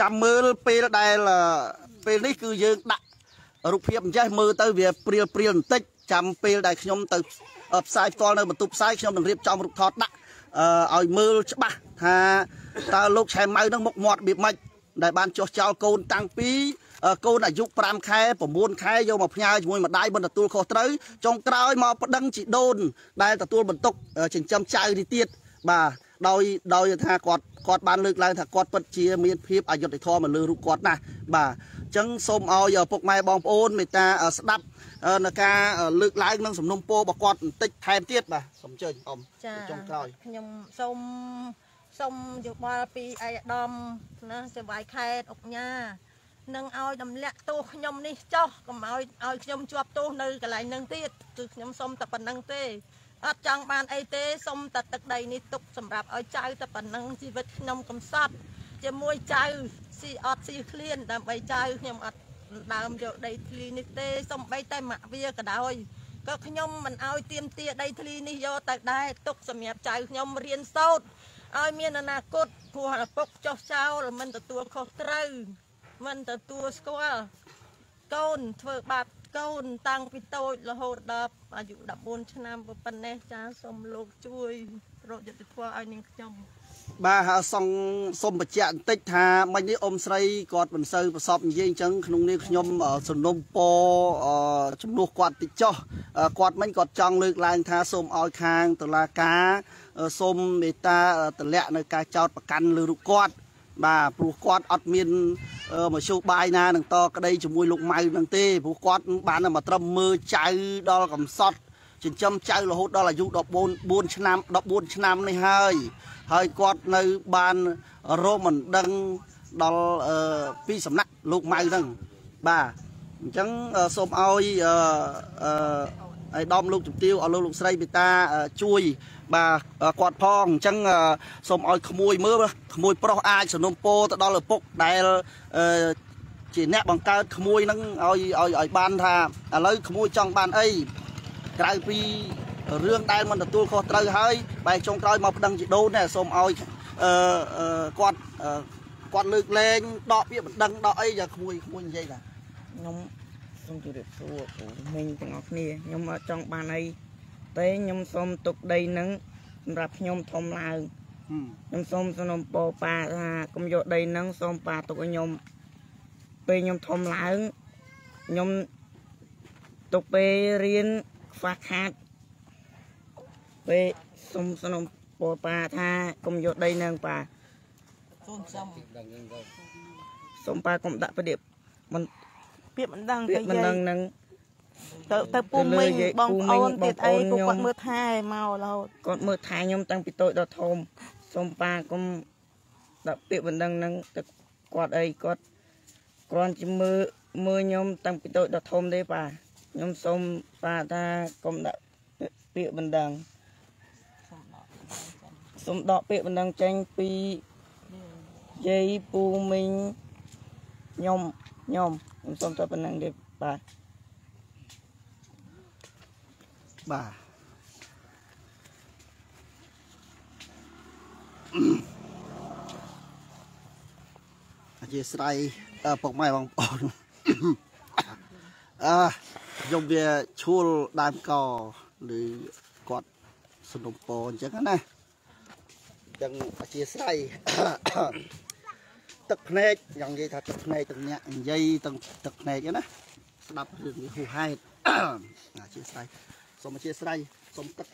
ចាំមើលពេលដែលពេលនេះគឺយើងដាក់រូបភាពអញ្ចេះមើលទៅវាព្រាលព្រាលបន្តិចចាំពេលដែលខ្ញុំទៅផ្សាយផ្ទាល់នៅបន្ទប់ផ្សាយខ្ញុំនឹងរៀបចំរូបថតដាក់ឲ្យមើលច្បាស់ថាតើលោកឆែម៉ៅនឹងមុខមាត់របៀបម៉េចដែលបានចោះចោលកូនតាំងពីកូនអាយុ5ខែ9ខែយកមកផ្ញើជាមួយម្ដាយមិនទទួលខុសត្រូវចុងក្រោយមកប្តឹងជីដូនដែលទទួលបន្ទុកចិញ្ចឹមចៅនេះទៀតបាទដោយដោយថាគាត់ គាត់បានលើកឡើងថាគាត់ពិតជាមានភាពអយុត្តិធម៌មកលើរូបគាត់ណាស់បាទអញ្ចឹងសូមឲ្យពុកម៉ែបងប្អូនមេត្តាស្ដាប់នៅការលើកឡើងនឹងសំណុំពររបស់គាត់បន្តិចថែមទៀតបាទសូមអញ្ជើញអ៊ំចុងក្រោយខ្ញុំសូមសូមយោបល់ពីអាយដាមណាសេវាយខេតអុកញ៉ានឹងឲ្យតម្លាក់ទោសខ្ញុំនេះចោះកុំឲ្យឲ្យខ្ញុំជាប់ទោសនៅកន្លែងនឹងទៀតគឺខ្ញុំសុំតែប៉ុណ្្នឹងទេ អត់ចង់បានអីទេសុំតែទឹកដីនេះទុកសម្រាប់ឲ្យចៅតែប៉ុណ្្នឹងជីវិតខ្ញុំកំសត់ ជាមួយចៅស៊ីអត់ស៊ីឃ្លានដើម្បីចៅខ្ញុំអត់ដើមយកដីធ្លីនេះទេសំបីតែម៉ាក់វាក៏ដោយក៏ខ្ញុំមិនឲ្យទៀមទាដីធ្លីនេះយកទៅដែរទុកសម្រាប់ចៅខ្ញុំរៀនសូត្រឲ្យមានអនាគតព្រោះឪពុកចោះចោលមិនទទួលខុសត្រូវមិនទទួលស្គាល់កូនធ្វើបាប កូនតាំងពីតូចរហូតដល់អាយុ14ឆ្នាំប៉ុណ្ណេះចាសូមលោកជួយរកយុទ្ធធម៌ឲ្យនាងខ្ញុំបាទហើយសងសុំបញ្ជាក់បន្តិចថាមិញនេះអ៊ំស្រីគាត់មិនសូវប្រសពនិយាយអញ្ចឹងក្នុងនេះខ្ញុំសំណុំពជំនួសគាត់តិចចុះគាត់មិញគាត់ចង់លើកឡើងថាសូមឲ្យខាងតុលាការសូមមេត្តាតម្លាក់នៅការចោតប្រកាន់លើរូបគាត់ បាទព្រោះគាត់អត់មានមធ្យោបាយណានឹងតក្តីជាមួយលោកម៉ៅនឹងទេព្រោះគាត់បានមកត្រឹមមើលចៅដល់កំសត់ចិញ្ចឹមចៅរហូតដល់អាយុ14 4ឆ្នាំ14ឆ្នាំនេះហើយ ហើយគាត់នៅបានរមមិនដឹងដល់ពីសំណាក់លោកម៉ៅហ្នឹងបាទអញ្ចឹងសូមឲ្យអឺ អៃដំលោកជំទាវឲ្យលោកលោកស្រីបេតាជួយបាទគាត់ផងអញ្ចឹងសូមឲ្យក្មួយមើលក្មួយប្រុសអាចสนុំពោទៅដល់ឪពុកដែលជាអ្នកបង្កើតក្មួយហ្នឹងឲ្យឲ្យឲ្យបានថាឥឡូវក្មួយចង់បានអីក្រៅពីរឿងដែលមិនទទួលខុសត្រូវហើយបែរចុងក្រោយមកប្តឹងជីដូនដែរសូមឲ្យអឺគាត់គាត់លើកលែងដកពាក្យបណ្ដឹងដកអីយ៉ាក្មួយក្មួយនិយាយថាខ្ញុំ សូមជម្រាបសួរគ្រូមិញទាំងអស់គ្នាខ្ញុំអត់ចង់បានអីទេខ្ញុំសូមទុកដីនឹងសម្រាប់ខ្ញុំធំឡើងខ្ញុំសូមសំណុំពរប៉ាថាកុំយកដីនឹងសូមប៉ាទុកឲ្យខ្ញុំពេលខ្ញុំធំឡើងខ្ញុំទុកពេលរៀនខ្វះខាតពេលសូមសំណុំពរប៉ាថាកុំយកដីនឹងប៉ាសូមសុំសូមប៉ាកុំដាក់ប្រដៀបមិន ពាក្យមិនដឹងទៅមិនដឹងនឹងទៅទៅពូមីងបងប្អូនទៀតអីពួកគាត់មើលថែមករហូតគាត់មើលថែខ្ញុំតាំងពីតូចដល់ធំសូមប៉ាកុំដាក់ពាក្យបណ្ដឹងនឹងទៅគាត់អីគាត់គ្រាន់ជាមើលមើលខ្ញុំតាំងពីតូចដល់ធំទេប៉ាខ្ញុំសូមប៉ាថាកុំដាក់ពាក្យបណ្ដឹងសូមដកពាក្យបណ្ដឹងចេញពីយាយពូមីងខ្ញុំខ្ញុំ ខ្ញុំសូមតែប៉ុណ្្នឹងទេបាទបាទអធិស្ឋានពុកម៉ែបងប្អូនអឺខ្ញុំវាឈួលដើមកឬគាត់សនុំពអញ្ចឹងណាចឹងអធិស្ឋាន ទឹកភ្នែកយ៉ាងនិយាយថាទឹកភ្នែកទាំងញាក់និយាយទាំងទឹកភ្នែកណាស្ដាប់រឿងនេះហួហេតុអធិស្ឋានសូមអធិស្ឋានសូមទឹក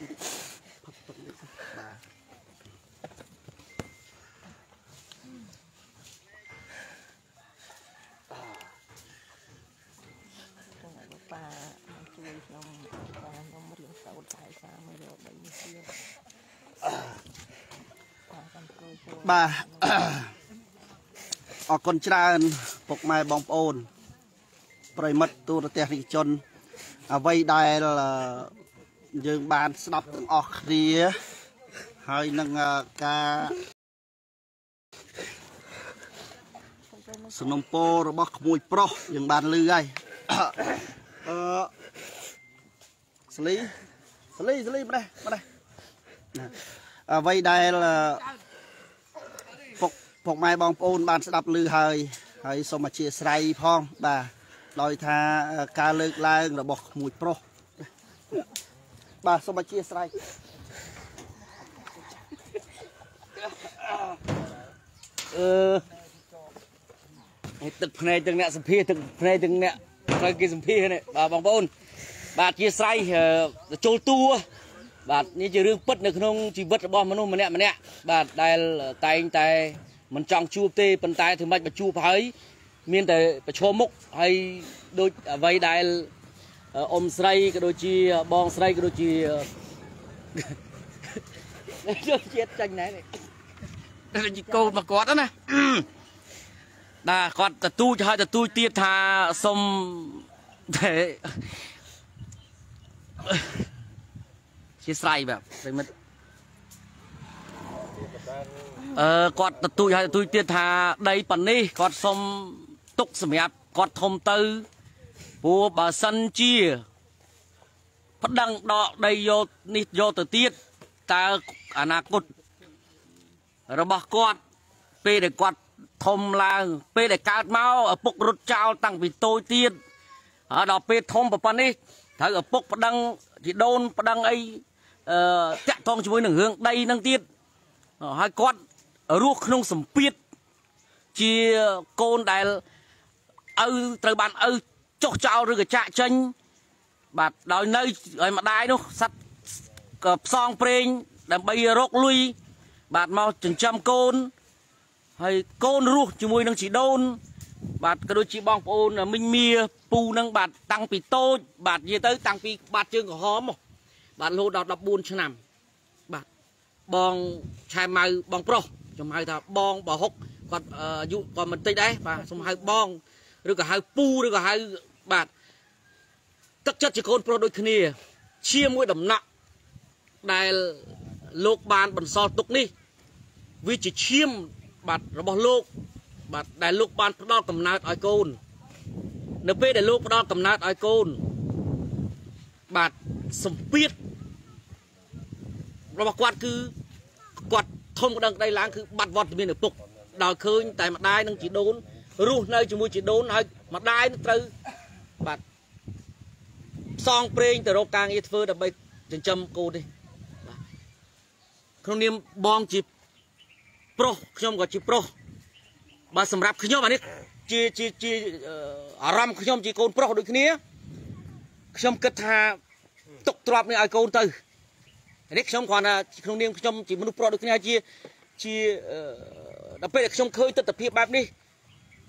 ផឹកទឹកនេះបាទប៉ាជួយខ្ញុំប៉ាខ្ញុំរៀនសូត្រហើយសាមកយកដីនេះទៀតបាទ អរគុណច្រើនពុកម៉ែបងប្អូន ប្រិមិត្តទូរទស្សនិកជន អ្វីដែលយើងបានស្ដាប់ទាំងអស់គ្នាហើយនឹងការสนុំពោរបស់ក្មួយប្រុសយើងបានលឺហើយអឺស្លីស្លីស្លីម្ដេះម្ដេះអ្វីដែល ពុកពុកម៉ែបងប្អូនបានស្ដាប់ឮហើយហើយសូមអធិស្ឋានផងបាទដោយថាការលើកឡើងរបស់ក្មួយប្រុសបាទសូមអធិស្ឋានអឺទឹកភ្នែកទាំងអ្នកសម្ភារទឹកភ្នែកទាំងអ្នកត្រូវគេសម្ភារនេះបាទបងប្អូនបាទជាស្រ័យចូលតួបាទនេះជារឿងពិតនៅក្នុងជីវិតរបស់មនុស្សម្នាក់ម្នាក់បាទដែលតែងតែ មិនចង់ជួបទេប៉ុន្តែធ្វើម៉េចបើជួបហើយមានតែប្រឈមមុខហើយដូចអ្វីដែលអ៊ំស្រីក៏ដូចជាបងស្រីក៏ដូចជាចូលជាតិចាញ់ណែនេះដូចជាកូនមកគាត់ណាបាទគាត់ទទូចហើយទទូចទៀតថាសុំតែជាស្រ័យបាទប្រិមិត្ត អឺគាត់ទទូចហើយទទូចទៀតថាដីប៉ានេះគាត់សុំទុកសម្រាប់គាត់ធំទៅព្រោះបើសិនជាប្តឹងដកដីយកនេះយកទៅទៀតតើអនាគតរបស់គាត់ពេលដែលគាត់ធំឡើងពេលដែលកើតមកឪពុករត់ចោលតាំងពីតូចទៀតហើយដល់ពេលធំប៉ុណ្ណេះត្រូវឪពុកប្តឹងជីដូនប្តឹងអីអឺតាក់ទងជាមួយនឹងរឿងដីនឹងទៀត ហើយគាត់រស់ក្នុងសម្ពាធជាកូនដែលឪត្រូវបានឪចុះចោលឬក៏ចាក់ចេញ បាទដោយនៅឲ្យម្ដាយនោះសัตว์ក៏ផ្សងព្រេងដើម្បីរកលុយបាទមកចិញ្ចឹមកូនហើយកូនរស់ជាមួយនឹងជីដូន បាទក៏ដូចជាបងប្អូនមិញមៀពូនឹងបាទតាំងពីតូច បាទនិយាយទៅ តាំងពីបាត់ជើងក្រហមបាទរហូតដល់14ឆ្នាំបាទ បងឆែម៉ៅបងប្រុសខ្ញុំហៅថាបងបហុកគាត់អាយុក៏មិនតិចដែរបាទសូមហៅបងឬក៏ហៅពូឬក៏ហៅបាទទឹកចិត្តជាកូនប្រុសដូចគ្នា ជាមួយដំណាក់ដែលលោកបានបន្សល់ទុកនេះវាជាឈាមបាទរបស់លោក បាទដែលលោកបានផ្ដល់កំណើតឲ្យកូន នៅពេលដែលលោកផ្ដល់កំណើតឲ្យកូន បាទសម្ពាធរបស់គាត់គឺគាត់ ធំក្តឹងក្តីឡើងគឺបាត់វត្តមានឪពុកដល់ឃើញតែម្ដាយនិងជីដូនរស់នៅជាមួយជីដូនហើយម្ដាយត្រូវបាទផ្សងព្រេងទៅរកការងារធ្វើដើម្បីចិញ្ចឹមកូននេះបាទក្នុងនាមបងជាប្រុសខ្ញុំក៏ជាប្រុសបាទសម្រាប់ខ្ញុំអានេះជាជាជាអារម្មណ៍ខ្ញុំជាកូនប្រុសដូចគ្នាខ្ញុំគិតថាទុកទ្របនេះឲ្យកូនទៅ នេះខ្ញុំគ្រាន់តែក្នុងនាមខ្ញុំជាមនុស្សប្រុសដូចគ្នាជាជាដល់ពេលខ្ញុំឃើញទស្សនវិជ្ជាបែបនេះ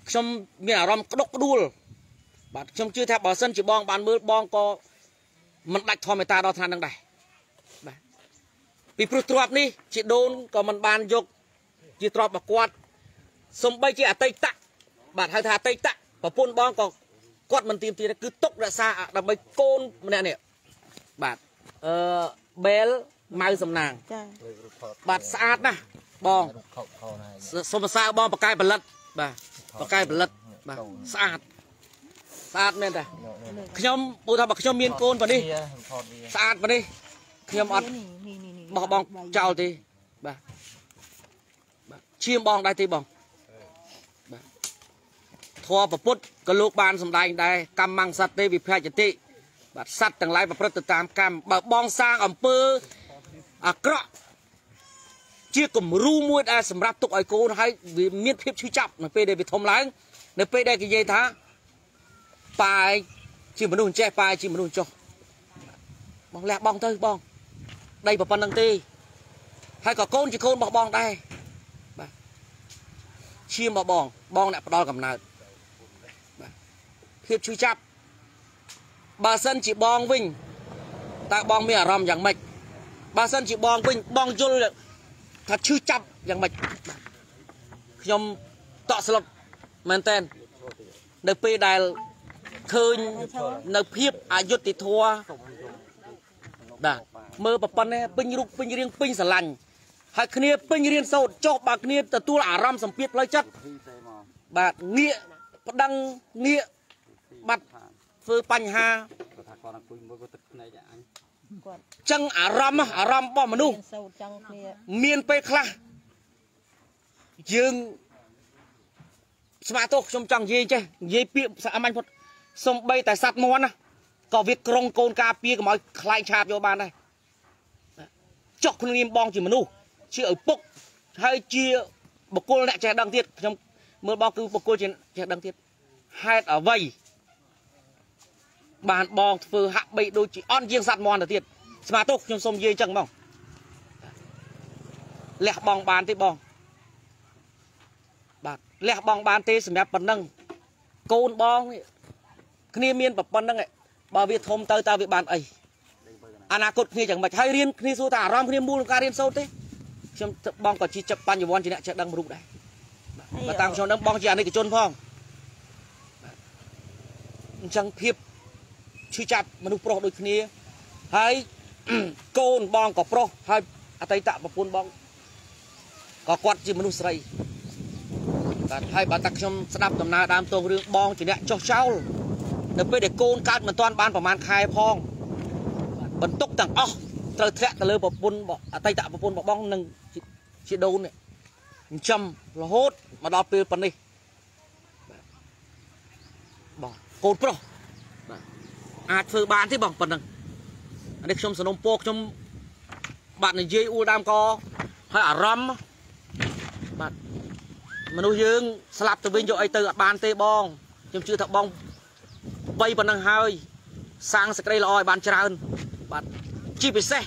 ខ្ញុំមានអារម្មណ៍ក្តុកក្តួល បាទខ្ញុំជឿថាបើសិនជាបង បានមើលបងក៏មិនដាច់ធម្មតាដល់ថ្នាក់នឹងដែរបាទពីព្រោះទ្របនេះជាដូនក៏មិនបានយកជាទ្របរបស់គាត់សំបីជាអតីតបាទហៅថាអតីតប្រពន្ធបងក៏គាត់មិនទៀមទាគឺទុករក្សាដើម្បីកូនម្នាក់នេះបាទអឺបែល ម៉ៅសំណាងចាបាទស្អាតណាស់បងសុំសរសើរបងបកាយផលិតបាទបកាយផលិតបាទស្អាតស្អាតមែនតាខ្ញុំពូថាបើខ្ញុំមានកូនប៉ុណ្នេះស្អាតប៉ុណ្នេះខ្ញុំអត់បោះបងចោលទេបាទបាទឈាមបងដែរទេបងបាទធម៌ប្រពុតក៏លោកបានសម្ដែងដែរកម្មង្សសត្វទេវិភចតិបាទសត្វទាំងឡាយប្រព្រឹត្តទៅតាមកម្មបើបងសាងអំពើ អាក្រក់ជាគំរូមួយដែលសម្រាប់ទុកឲ្យកូនហើយវាមានភាពឈឺចាប់នៅពេលដែលវាធំឡើង នៅពេលដែលគេនិយាយថាប៉ាយជាមនុស្សចេះប៉ាយជាមនុស្សចុះបងលះបងទៅបងដីប៉ុណ្្នឹងទេហើយក៏កូនជាកូនរបស់បងដែរបាទឈាមរបស់បងបងអ្នកផ្ដល់កំណើតបាទភាពឈឺចាប់បើសិនជាបងវិញតើបងមានអារម្មណ៍យ៉ាងម៉េច បើសិនជាបងវិញបងយល់ថាឈឺចាប់យ៉ាងម៉េចខ្ញុំតក់ស្លុតមែនតើនៅពេលដែលឃើញនៅភាពអយុត្តិធម៌បាទមើលប្រប៉ុណ្ណេះពេញរូបពេញរាងពេញស្រឡាញ់ហើយគ្នាពេញរៀនសូត្រចុះបើគ្នាទទួលអារម្មណ៍សម្ពាធផ្លូវចិត្តបាទងាកប្តឹងងាកបាត់ធ្វើបញ្ហាគាត់ថាគាត់អង្គុយមើលគាត់ទឹកភ្នែកអញគាត់ ចឹងអារម្មណ៍អារម្មណ៍របស់មនុស្សមានពេលខ្លះយើងស្មាទោសខ្ញុំចង់និយាយចេះនិយាយពាក្យសាមញ្ញផុតសំបីតែសัตว์មន់ណាក៏វាក្រុងកូនការពារកុំឲ្យខ្លែងឆាបយកបានដែរចុះក្នុងនាមបងជាមនុស្សជាឪពុកហើយជាបុគ្គលអ្នកចេះដឹងទៀតខ្ញុំមើលបងគឺបុគ្គលជាចេះដឹងទៀតហេតុអ្វី បានបងធ្វើហាក់បីដូចជាអន់ជាងសัตว์មន់ទៅទៀតស្មាទោសខ្ញុំសូមនិយាយអញ្ចឹងបងលះបងបានទេបងបាទលះបងបានទេសម្រាប់ប៉ុណ្ណឹងកូនបងគ្នាមានប៉ុណ្ណឹងបើវាធំទៅតើវាបានអីអនាគតគ្នាយ៉ាងម៉េចហើយរៀនគ្នាសួរថាអារម្មណ៍គ្នាមូលក្នុងការរៀនសូត្រទេខ្ញុំបងក៏ជាចាប់បញ្ញវន្តជាអ្នកចេះដឹងរូបដែរបើតាមខ្ញុំដឹងបងជាអនិកជនផងអញ្ចឹងភាព ឈឺចាប់មនុស្សប្រុសដូចគ្នាហើយកូនបងក៏ប្រុសហើយអតីតប្រពន្ធបងក៏គាត់ជាមនុស្សស្រីបាទហើយបើតាខ្ញុំស្ដាប់ដំណើរដើមតងរឿងបងជាអ្នកចោះចោលនៅពេលដែលកូនកើតមិនទាន់បានប្រហែលខែផងបន្ទុកទាំងអស់ត្រូវធ្លាក់ទៅលើប្រពន្ធអតីតប្រពន្ធរបស់បងនិងជាដូននេះចិញ្ចឹមរហូតមកដល់ពេលប៉ុណ្នេះបងកូនប្រុសបាទ អាចធ្វើបានទេបងប៉ុណ្ណឹងនេះខ្ញុំសនំពោខ្ញុំបាទនិយាយអ៊ូលដើមកហើយអារម្មណ៍បាទមនុស្សយើងស្លាប់ទៅវិញយកអីទៅអត់បានទេបងខ្ញុំជឿថាបងវ័យប៉ុណ្ណឹងហើយសាងសេចក្តីល្អឲ្យបានច្រើនបាទជាពិសេស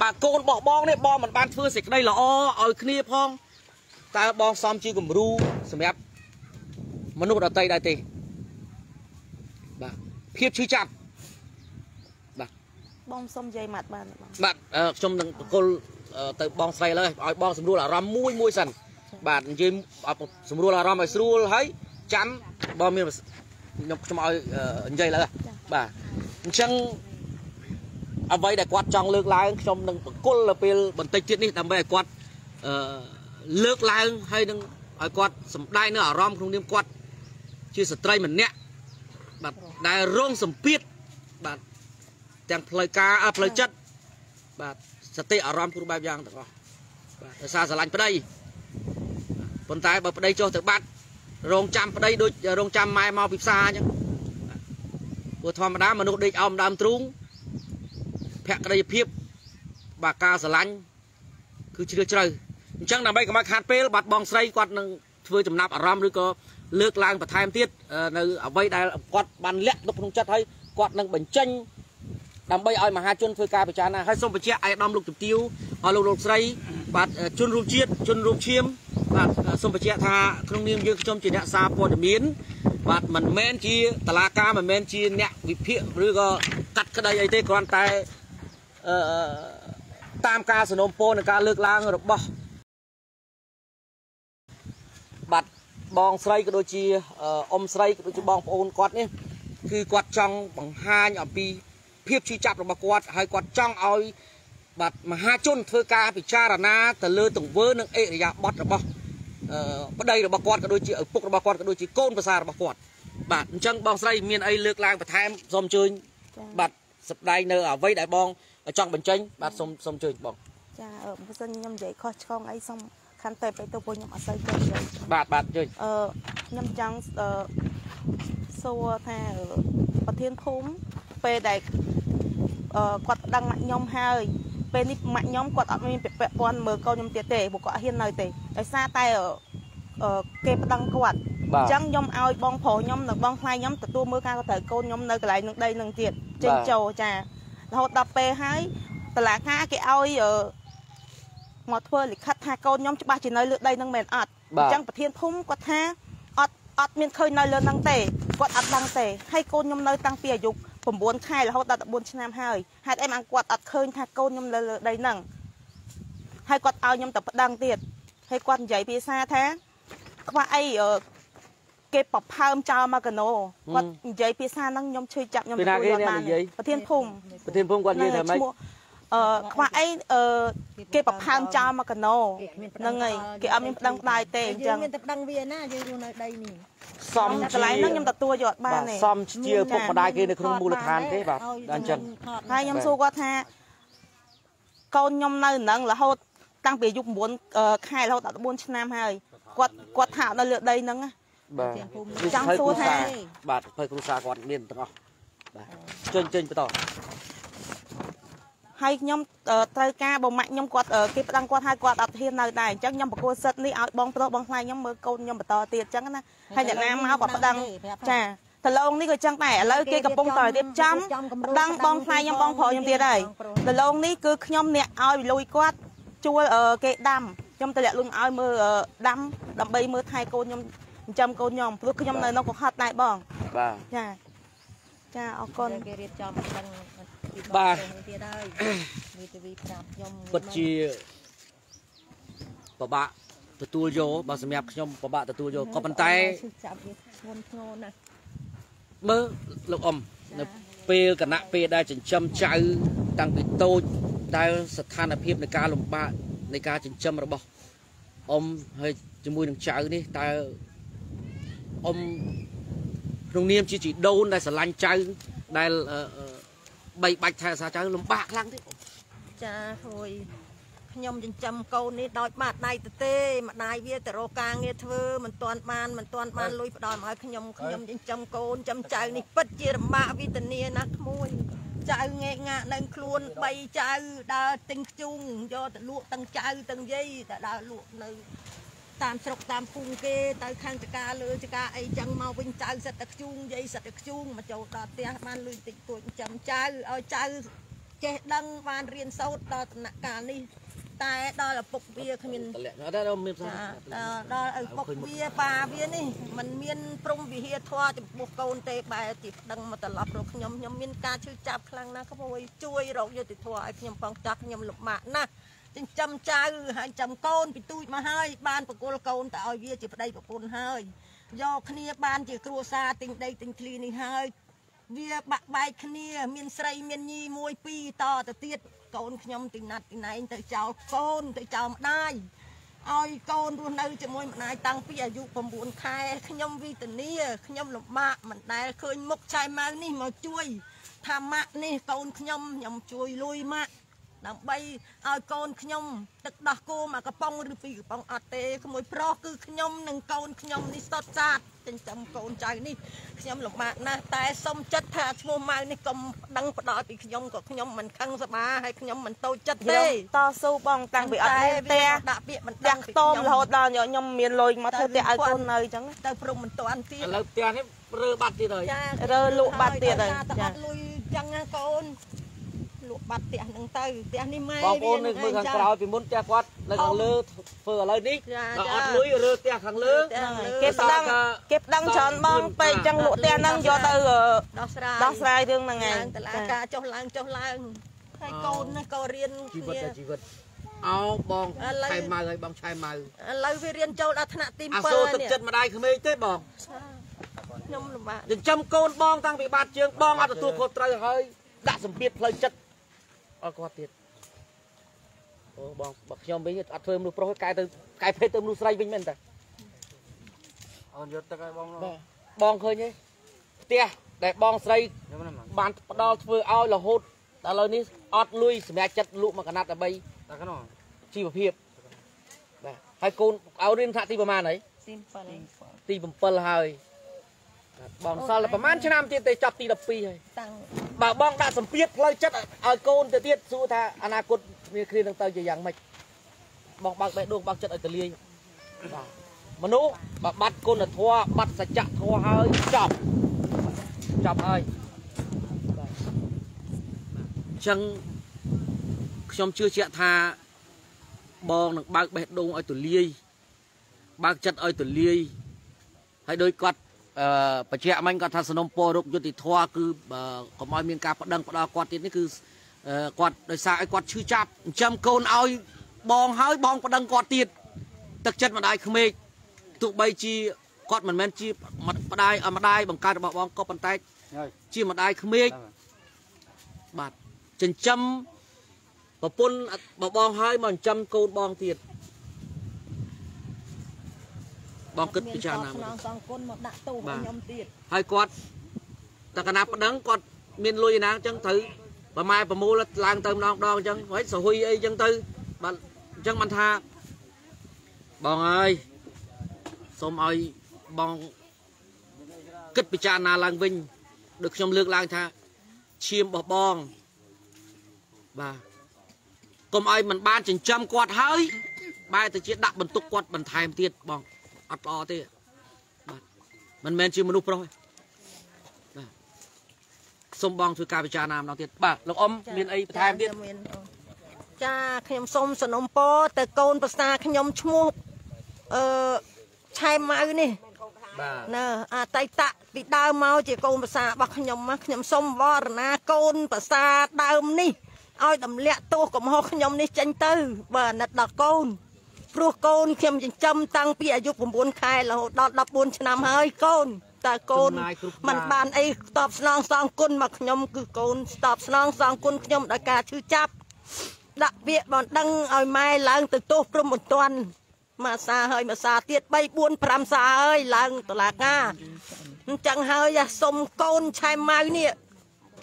បាទកូនរបស់បងនេះបងមិនបានធ្វើសេចក្តីល្អឲ្យគ្នាផងតើបងសំជាគំរូសម្រាប់មនុស្សដតីដែរទេបាទភាពឈឺចាប់បាទ បងសុំនិយាយម៉ាត់បានទេបងបាទខ្ញុំនឹងបកគលទៅបងស្រីលើឲ្យបងស្រួលអារម្មណ៍មួយមួយសិនបាទនិយាយស្រួលអារម្មណ៍ឲ្យស្រួលហើយចាំបងមានខ្ញុំខ្ញុំឲ្យនិយាយលើបាទអញ្ចឹងអ្វីដែលគាត់ចង់លើកឡើងខ្ញុំនឹងបកគលទៅពេលបន្តិចទៀតនេះដើម្បីឲ្យគាត់អឺលើកឡើងហើយនឹងឲ្យគាត់សម្ដែងនៅអារម្មណ៍ក្នុងនាមគាត់ជាស្ត្រីម្នាក់បាទដែលរងសម្ពាធបាទ ទាំងផ្លូវការផ្លូវចិត្តបាទសតិអារម្មណ៍គ្រប់បែបយ៉ាងទាំងអស់បាទដោយសារស្រឡាញ់ប្តីប៉ុន្តែបើប្តីចុះទៅបាត់រងចាំប្តីដូចរងចាំម៉ែមកពីផ្សារអញ្ចឹងព្រោះធម្មតាមនុស្សដេកអោមដើមទ្រូងភក្តីភាពបាទការស្រឡាញ់គឺជ្រាលជ្រៅអញ្ចឹងដើម្បីកុំឲ្យខាតពេលបាត់បងស្រីគាត់នឹងធ្វើចំណាប់អារម្មណ៍ឬក៏លើកឡើងបន្ថែមទៀតនៅអ្វីដែលគាត់បានលាក់ទុកក្នុងចិត្តហើយគាត់នឹងបញ្ចេញ ដើម្បីឲ្យមហាជនធ្វើការពិចារណាហើយសូមបញ្ជាក់ឯកឧត្តមលោកជំទាវឲ្យលោកលោកស្រី បាទជនរួមជាតិជនរួមឈាមបាទសូមបញ្ជាក់ថាក្នុងនាមយើងខ្ញុំជាអ្នកសារព័ត៌មាន បាទមិនមែនជាតឡាការមិនមែនជាអ្នកវិភាគឬក៏កាត់ក្តីអីទេគ្រាន់តែអឺតាមការสนំពោនិងការលើកឡើងរបស់បាទបងស្រីក៏ដូចជាអ៊ំស្រីក៏ដូចជាបងប្អូនគាត់នេះគឺគាត់ចង់បង្ហាញអំពី ភាពឈឺចាប់របស់គាត់ហើយគាត់ចង់ឲ្យបាទមហាជនធ្វើការពិចារណាទៅលើទង្វើនិងអេរយាប័តរបស់អឺប្តីរបស់គាត់ក៏ដូចជាឪពុករបស់គាត់ក៏ដូចជាកូនប្រសាររបស់គាត់បាទអញ្ចឹងបងស្រីមានអីលើកឡើងបន្ថែមសូមអញ្ជើញបាទសម្ដែងនៅអ្វីដែលបងចង់បញ្ចេញបាទសូមសូមអញ្ជើញបងចាអឺបើសិនខ្ញុំនិយាយខុសឆ្គងអីសូមខន្តីទៅទៅពួកខ្ញុំអត់សូវចេះនិយាយបាទបាទអញ្ជើញអឺខ្ញុំចង់អឺសួរថាអឺប្រធានភូមិ ពេលដែលអឺគាត់ប្តឹងម៉ាក់ខ្ញុំហើយពេលនេះម៉ាក់ខ្ញុំគាត់អត់មានពាក់ព័ន្ធមើលកូនខ្ញុំទៀតទេព្រោះគាត់អត់ហ៊ាននៅទេដោយសារតែអឺអឺគេប្តឹងគាត់បាទអញ្ចឹងខ្ញុំឲ្យបងប្រុសខ្ញុំនិងបងថ្លៃខ្ញុំទទួលមើលការត្រូវកូនខ្ញុំនៅកន្លែងនឹងដីនឹងទៀតចេញចូលចារហូតដល់ពេលហើយតឡាការគេឲ្យអឺមកធ្វើលិខិតថាកូនខ្ញុំច្បាស់ជានៅលើដីនឹងមែនអត់អញ្ចឹងប្រធានភូមិគាត់ថាអត់អត់មានឃើញនៅលើនឹងទេគាត់អត់ដឹងទេហើយកូនខ្ញុំនៅតាំងពីអាយុ 9ខែរហូតដល់14ឆ្នាំហើយហេតុអីបានគាត់អត់ឃើញថាកូនខ្ញុំនៅលើដីនឹងហើយគាត់ឲ្យខ្ញុំទៅប្តឹងទៀតហើយគាត់និយាយភាសាថាខ្វះអីអឺគេប្រផើមចោលមកកណូគាត់និយាយភាសាហ្នឹងខ្ញុំឈឺចាប់ខ្ញុំទទួលយកបានប្រធានភូមិប្រធានភូមិគាត់និយាយថាម៉េច អឺខ្វះអីអឺគេប្រផើមចោលមកកណូហ្នឹងហើយគេអត់មានប្តឹងផ្ដាយទេអញ្យើចឹងងមានតែប្តឹងវាណាយើងរស់នៅដីនេះសំកន្លែងហ្នឹងខ្ញុំទទួលយកបានបាទទេសំជាឪពុកម្ដាយគេនៅក្នុងមូលដ្ឋានទេបាទអញ្ចឹងហើយខ្ញុំសួរគាត់ថាកូនខ្ញុំនៅហ្នឹងរហូតតាំងពីអាយុ9ខែរហូតដល់14ឆ្នាំហើយគាត់គាត់ថានៅលើដីហ្នឹងណាបាទចង់សួរថាបាទភ័យគ្រូសាគាត់មានទាំងអស់បាទចេញចេញបន្ត ហើយខ្ញុំអឺត្រូវការបងម៉ាក់ខ្ញុំគាត់អឺគេប្តឹងគាត់ឲ្យគាត់អត់ហ៊ាននៅដែរអញ្ចឹងខ្ញុំប្រគល់សិទ្ធនេះឲ្យបងប្រុសបងខ្លាយខ្ញុំមើលកូនខ្ញុំបន្តទៀតអញ្ចឹងណាហើយអ្នកណាមកគាត់ប្តឹងចាតឡងនេះក៏អញ្ចឹងដែរឥឡូវគេកំពុងតែរៀបចំប្តឹងបងខ្លាយខ្ញុំបងប្រុសខ្ញុំទៀតហើយតឡងនេះគឺខ្ញុំអ្នកឲ្យលុយគាត់ជួលអឺគេដាំខ្ញុំទៅលាក់លុយឲ្យមើលអឺដាំដើម្បីមើលថែកូនខ្ញុំចិញ្ចឹមកូនខ្ញុំព្រោះខ្ញុំនៅក្នុងកុហកដែរបងបាទចាចាអរគុណគេរៀបចំដឹង បាទទៀតហើយវីទីវីប្រាប់ខ្ញុំពិតជាពិបាកទទួលយកបើសម្រាប់ខ្ញុំពិបាកទទួលយកក៏ប៉ុន្តែចាប់វាធ្ងន់ធ្ងរណាស់មើលលោកអ៊ំនៅពេលគណៈពេលដែលចិញ្ចឹមចៅតាំងពីតូចដែលស្ថានភាពនៃការលំបាកនៃការចិញ្ចឹមរបស់អ៊ំហើយជាមួយនឹងចៅនេះតើអ៊ំក្នុងនាមជាជីដូនដែលស្រឡាញ់ចៅដែលអឺអឺ បីបាច់ថែរក្សាចៅលំបាកខ្លាំងទេចាហើយខ្ញុំចិញ្ចឹមកូននេះដោយបាត់ដៃទៅទេម្ដាយវាទៅរកការងារធ្វើមិនទាន់បានមិនទាន់បានលុយផ្ដល់មកឲ្យខ្ញុំខ្ញុំចិញ្ចឹមកូនចិញ្ចឹមចៅនេះពិតជាលំបាកវិធានាណាស់ក្មួយចៅងែកងាកនៅខ្លួន3ចៅដើរទិញខ្ជុងយកទៅលក់ទាំងចៅទាំងយាយតែដើរលក់នៅ តាមស្រុកតាមភូមិគេទៅខាងចកាលើចកាអីចឹងមកវិញចៅសិតតែខ្ជុងយាយសិតតែខ្ជុងមកចូលដល់ផ្ទះបានលុយតិចតួចចិញ្ចឹមចៅឲ្យចៅចេះដឹងបានរៀនសូត្រដល់ដំណាក់កាលនេះតែដល់ឪពុកវាគ្មានតលាក់អត់ទេមានផ្សាចាដល់ដល់ឪពុកវាប៉ាវានេះมันមានព្រំវិហារធម៌ចំពោះកូនទេបែរទីប្តឹងមកត្រឡប់រកខ្ញុំខ្ញុំមានការឈឺចាប់ខ្លាំងណាស់ក្មួយជួយរកយុត្តិធម៌ឲ្យខ្ញុំផងចាស់ខ្ញុំលំបាកណាស់ ចិញ្ចឹមចៅហើយចាំកូនពីទូចមកហើយបានបកគលកូនទៅឲ្យវាជាប្តីប្រពន្ធហើយយកគ្នាបានជាគ្រួសារទិញដីទិញឃ្លីនេះហើយវាបាក់បែកគ្នា មានស្រីមានញីមួយពីរតទៅទៀតកូនខ្ញុំទីណាត់ទីណែងទៅចោលកូនទៅចោលម្ដាយឲ្យកូនរស់នៅជាមួយម្ដាយតាំងពីអាយុ9ខែខ្ញុំវិធានាខ្ញុំលំបាកមិនដែលឃើញមុខឆៃម៉ៅនេះមកជួយថាម៉ាក់នេះកូនខ្ញុំខ្ញុំជួយលុយម៉ាក់ ដើម្បីឲ្យកូនខ្ញុំទឹកដោះគោមកកំប៉ុងឬពីរកំប៉ុងអត់ទេក្មួយប្រុសគឺខ្ញុំនិងកូនខ្ញុំនេះសុទ្ធសាធចិញ្ចឹមកូនចៅនេះខ្ញុំលំបាកណាស់តែសុំចិត្តថាឈ្មោះម៉ៅនេះកុំដឹងផ្ដោតពីខ្ញុំក៏ខ្ញុំមិនខឹងសបាហើយខ្ញុំមិនតូចចិត្តទេតស៊ូបងតាំងពីអត់មានផ្ទះដាក់ពាក្យមិនផ្ទះខ្ទមរហូតដល់យកខ្ញុំមានលុយមកធ្វើផ្ទះឲ្យកូននៅអញ្ចឹងទៅព្រមមិនតាន់ទៀតឥឡូវផ្ទះនេះរើបាត់ទៀតហើយចារើលក់បាត់ទៀតហើយតែចាអត់លុយចឹងណាកូនលក់ បាត់ផ្ទះហ្នឹងទៅផ្ទះនេះម៉ែបងប្អូននឹកមើលខាងក្រោយពីមុនផ្ទះគាត់នៅខាងលើធ្វើឥឡូវនេះចាដល់ចាអត់លុយរើផ្ទះខាងលើហ្នឹងហើយគេប្តឹងគេប្តឹងច្រើនបងពេកអញ្ចឹងលក់ផ្ទះហ្នឹងយកទៅអឺដោះស្រាយដោះស្រាយរឿងហ្នឹងឯឡើងងតឡាការចុះឡើងចុះឡើងហើយកូនណាក៏រៀនជីវិតគ្នាតែជីវិតអោបងឥឡូវឆៃម៉ៅហើយបងឆៃម៉ៅឥឡូវវារៀនចូលដល់ថ្នាក់ទីអា7សូរទឹកនេះចិត្តម្ដាយក្មេងទេបងខ្ញុំលំបាកចិញ្ចឹមកូនបងតាំងពីបាត់ជើងបងអត់ទទួលខុសត្រូវហើយដាក់សម្ពាធផ្លូវចិត្ត អត់គាត់ទៀតអូបងបើខ្ញុំវិញអត់ធ្វើមនុស្សប្រុសកែទៅកែភេទទៅមនុស្សស្រីវិញមែនតាអូនយកទឹកឲ្យបងបាទបងឃើញទេផ្ទះដែលបងស្រីយកណាមកបានផ្ដល់ធ្វើឲ្យរហូតដល់ឥឡូវនេះអត់លុយសម្រាប់ចិត្តលក់មកកណាត់ដើម្បីដាក់ក្នុងជីវភាពបាទហើយកូនឲ្យរៀនថ្នាក់ទីប្រហែលហើយទី7ទី7ហើយ បាទបងសល់តែប្រហែលឆ្នាំទៀតទេចប់ទី12ហើយតាំងបើបងដាក់សម្ពាធផ្លូវចិត្តឲ្យកូនទៅទៀតសួរថាអនាគតវាគ្រានឹងទៅជាយ៉ាងម៉េចបងបើកបេះដូងបើកចិត្តឲ្យទលាយបាទមនុស្សបើបាត់គុណធម៌បាត់សច្ចធម៌ហើយចប់ចប់ហើយបាទអញ្ចឹងខ្ញុំជឿជាក់ថាបងនឹងបើកបេះដូងឲ្យទលាយបើកចិត្តឲ្យទលាយហើយដោយគាត់ អឺបច្ចៈមិញគាត់ថាสนុំពររុកយុតិធធគឺបើកុំឲ្យមានការប្តឹងផ្ដាល់គាត់ទៀតនេះគឺអឺគាត់ដោយសារឲ្យគាត់ឈឺចាប់ចិញ្ចឹមកូនឲ្យបងហើយបងប្តឹងគាត់ទៀតទឹកចិត្តម្ដាយក្មេកទោះបីជាគាត់មិនមែនជាម្ដាយម្ដាយបង្កើតរបស់បងក៏ប៉ុន្តែហើយជាម្ដាយក្មេកបាទចិញ្ចឹមប្រពន្ធបបងហើយមកចិញ្ចឹមកូនបងទៀត បងគិតពិចារណាខ្មើនលងសងគុណមកដាក់ទូបាទឲ្យខ្ញុំទៀតហើយគាត់តើកណាប្តឹងគាត់មានលុយឯណាអញ្ចឹងត្រូវប្រម៉ែប្រមូលឡើងទៅម្ដងម្ដងអញ្ចឹងហើយសហុយអីអញ្ចឹងទៅបាទអញ្ចឹងបានថាបងអើយសូមឲ្យបងគិតពិចារណាឡើងវិញដូចខ្ញុំលើកឡើងថាឈាមរបស់បងបាទកុំឲ្យมันបានចិញ្ចឹមគាត់ហើយបែរទៅជាដាក់បន្ទុកគាត់បន្ថែមទៀតបង អត់ល្អទេបាទមិនមែនជាមនុស្សប្រុសទេបាទសូមបងធ្វើការពិចារណាម្ដងទៀតបាទលោកអ៊ំមានអីបន្ថែមទៀតមានអូនចាខ្ញុំសូមសនំពរទៅកូនប្រសាខ្ញុំឈ្មោះអឺឆែម៉ៅនេះបាទណើអតីតពីដើមមកជាកូនប្រសារបស់ខ្ញុំណាខ្ញុំសូមវរណាកូនប្រសាដើមនេះឲ្យតម្លាក់ទោសកំហុសខ្ញុំនេះចេញទៅបើអាណិតដល់កូន ព្រោះកូនខ្ញុំចិញ្ចឹមតាំងពីអាយុ9ខែរហូតដល់14ឆ្នាំហើយកូនតើកូនมันបានអីតបស្នងសងគុណមកខ្ញុំគឺកូនតបស្នងសងគុណខ្ញុំដោយការឈឺចាប់ដាក់ពាក្យបណ្ដឹងឲ្យម៉ែឡើងទៅទោសព្រំបន្ទាន់មួយសាហើយមួយសាទៀត3 4 5សាហើយឡើងតឡាការអញ្ចឹងហើយសុំកូនឆែម៉ៅនេះ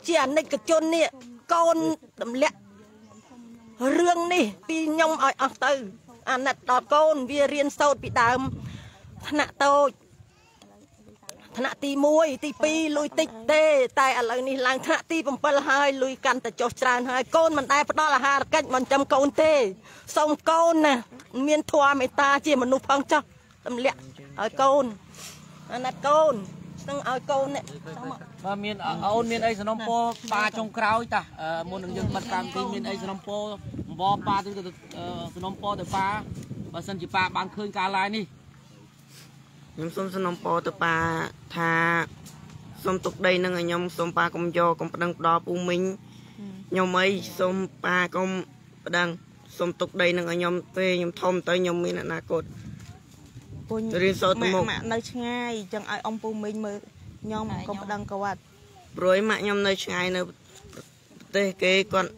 ជាអនិច្ចជននេះកូនទម្លាក់រឿងនេះពីខ្ញុំឲ្យអស់ទៅ អាណិតដល់កូនវារៀនសូត្រពីដើមថ្នាក់តូចថ្នាក់ទី1ទី2លុយតិចទេ តែឥឡូវនេះឡើងថ្នាក់ទី7ហើយលុយកាន់តែចុះច្រើនហើយកូនមិនដែលផ្ដល់អាហារកិច្ចមិនចាំកូនទេសូមកូនណាមានធម៌មេត្តាជាមនុស្សផងចុះទម្លាក់ឲ្យកូនអាណិតកូននឹងឲ្យកូននេះចាំមកបាទមានអូនមានអីសំណពោប៉ាចុងក្រោយតាអឺមុននឹងយើងបិទកម្មវិធីមានអីសំណពោអំ បរប៉ាទៅទៅអឺសំណពោទៅប៉ាបើសិនជាប៉ាបានឃើញការឡាយនេះខ្ញុំសូមសំណូមពរទៅប៉ាថាសូមទុកដីនឹងឲ្យខ្ញុំសូមប៉ាកុំយកកុំប្តឹងផ្ដល់ពូមីងខ្ញុំអីសូមប៉ាកុំប្តឹងសូមទុកដីនឹងឲ្យខ្ញុំពេលខ្ញុំធំទៅខ្ញុំមានអនាគតពុញរៀនសូត្រទៅមុខម៉ាក់នៅឆ្ងាយអញ្ចឹងឲ្យអ៊ំពូមីងមើលខ្ញុំកុំប្តឹងគាត់ព្រួយម៉ាក់ខ្ញុំនៅឆ្ងាយនៅប្រទេសគេគាត់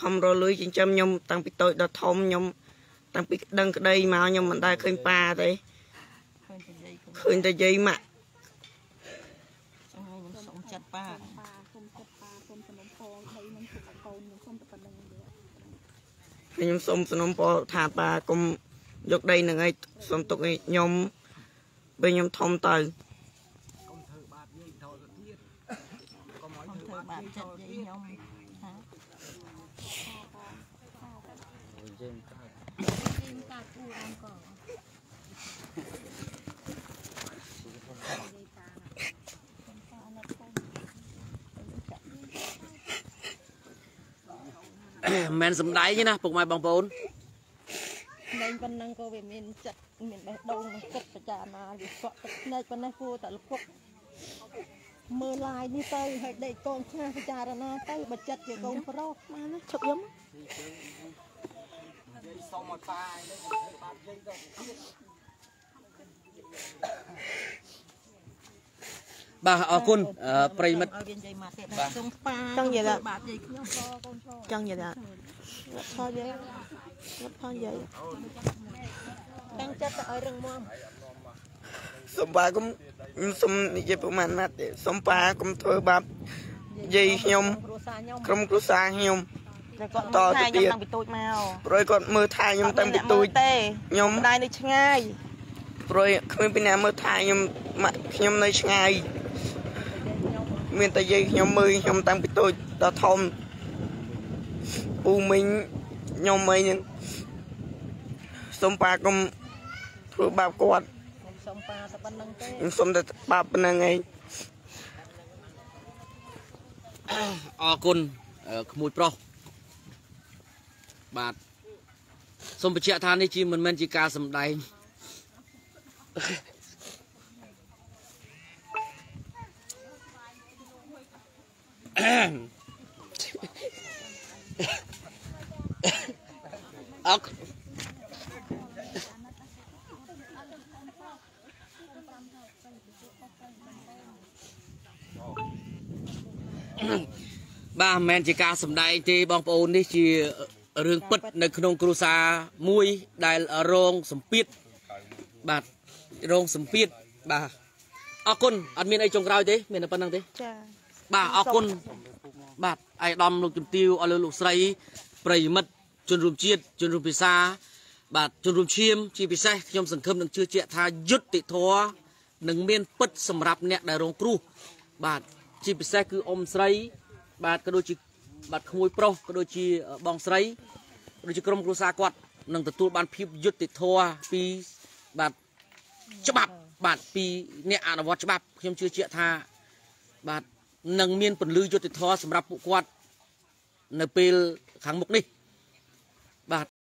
ខំរលួយចិញ្ចឹមខ្ញុំតាំងពីតូចដល់ធំខ្ញុំតាំងពីដឹងក្តីមកខ្ញុំមិនដែលឃើញប៉ាទេឃើញតែយាយម៉ាក់សូមចិត្តប៉ាខ្ញុំសូមសំណូមពរថាប៉ាកុំយកដីនឹងឲ្យសូមទុកឲ្យខ្ញុំពេលខ្ញុំធំទៅធ្វើបាបចិត្តយាយខ្ញុំ ថាមិនមែនសំដែងទេណាពុកម៉ែបងប្អូនលែងប៉ុណ្ណឹងក៏វាមានចិត្តមានបេះដូងនឹងគិតពិចារណាវាសក់ទឹកភ្នែកប៉ុណ្ណេះគួរតែលពុកមើលឡាយនេះទៅឲ្យដេកកូនឆ្ងាពិចារណាទៅបើចិត្តជាកូនប្រុសបានឈប់យំ បាទអរគុណអឺប្រិមិត្តឲ្យវានិយាយមកទៀតដែរសូមប៉ាចង់និយាយថាបាបយាយខ្ញុំក៏កូនឈរចង់និយាយថារត់ផលយាយរត់ផលយាយតាំងចិត្តទៅឲ្យរឹងមាំសូមប៉ាកុំខ្ញុំសូមនិយាយប្រហែលម៉ាត់ទេសូមប៉ាកុំធ្វើបាបយាយខ្ញុំគ្រួសារខ្ញុំក្រុមគ្រួសារខ្ញុំតែ គាត់តមើលទៅថែទៀតខ្ញុំតាំងពីតូចមកព្រួយគាត់មើលថែខ្ញុំតាំងពីទូចទេខ្ញុំម្ដាយនៅឆ្ងាយព្រួយគ្មានពីណាមើលថែខ្ញុំម៉ាក់ខ្ញុំនៅឆ្ងាយមានតែយាយខ្ញុំមើលខ្ញុំតាំងពីតូចដល់ធំពូមីងខ្ញុំអីហ្នឹងសូមប៉ាកុំធ្វើបាបគាត់ខ្ញុំសូមប៉ាតែប៉ុណ្្នឹងទេខ្ញុំសូមតែបាបប៉ុណ្្នឹងឯងអរគុណអឺក្មួយប្រុស បាទសូមបញ្ជាក់ថានេះជាមិនមែនជាការសម្ដែងអរគុណបាទមិនមែនជាការសម្ដែងទេបងប្អូននេះជា រឿងពិតនៅក្នុងគ្រួសារមួយដែលរងសម្ពាធបាទរងសម្ពាធបាទអរគុណអត់មានអីចុងក្រោយទេ មានតែប៉ុណ្្នឹងទេចាបាទអរគុណបាទអាយដាមលោកជំទាវអស់លោកលោកស្រីប្រិយមិត្តជនរួមជាតិជនរួមភាសា បាទជនរួមឈាម ជាពិសេសខ្ញុំសង្ឃឹមនឹងជឿជាក់ថាយុត្តិធម៌នឹងមានពិតសម្រាប់អ្នកដែលរងគ្រោះបាទជាពិសេសគឺអ៊ំស្រី បាទក៏ដូចជា បាទក្មួយប្រុសក៏ដូចជាបងស្រីក៏ដូចជាក្រុមគ្រួសារគាត់នឹងទទួលបានភាពយុត្តិធម៌ពីបាទច្បាប់បាទពីអ្នកអនុវត្តច្បាប់ខ្ញុំជឿជាក់ថាបាទនឹងមានពន្លឺយុត្តិធម៌សម្រាប់ពួកគាត់នៅពេលខាងមុខនេះបាទ